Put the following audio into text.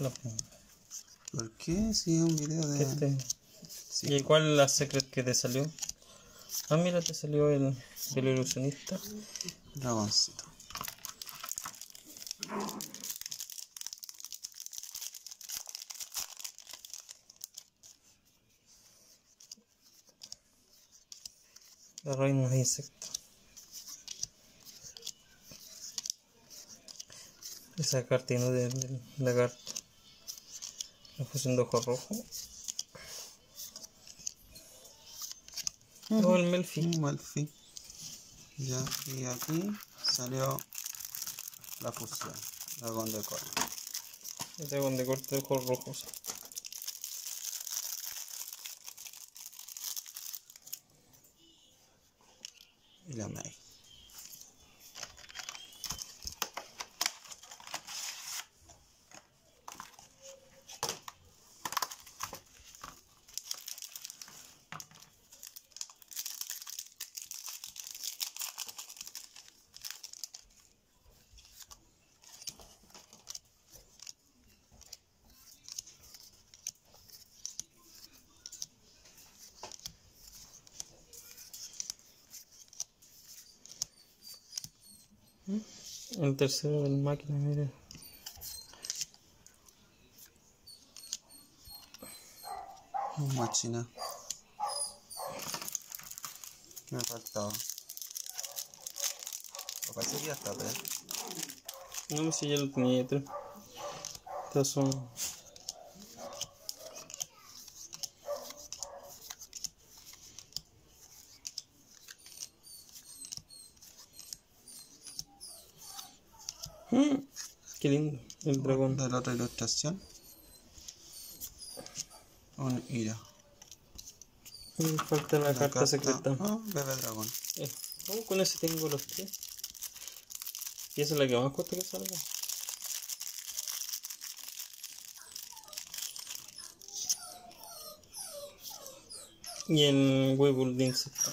La- ¿Por qué? Si es un video de. este. Sí. ¿Y cuál es la secret que te salió? Ah, mira, te salió el, el ilusionista. Dragoncito. La reina de insectos. Esa carta inútil del lagarto. La fusión de ojo rojo. O el Melfi. Un Malfi. Ya, y aquí salió la fusión. Dragón de cola. Este con de corte de ojos rojos. Y la Mei. El tercero del máquina, mire. Machina. ¿Qué me faltaba? O parece que ya está, pero. No sé si ya lo tenía otro. Estos son. Mm, Qué lindo, el dragón. De la otra ilustración. Un ira. Me falta la carta secreta. Ah, bebé dragón. Eh, oh, con ese tengo los tres. Y esa es la que más cuesta que salga. Y el huevo de insecto.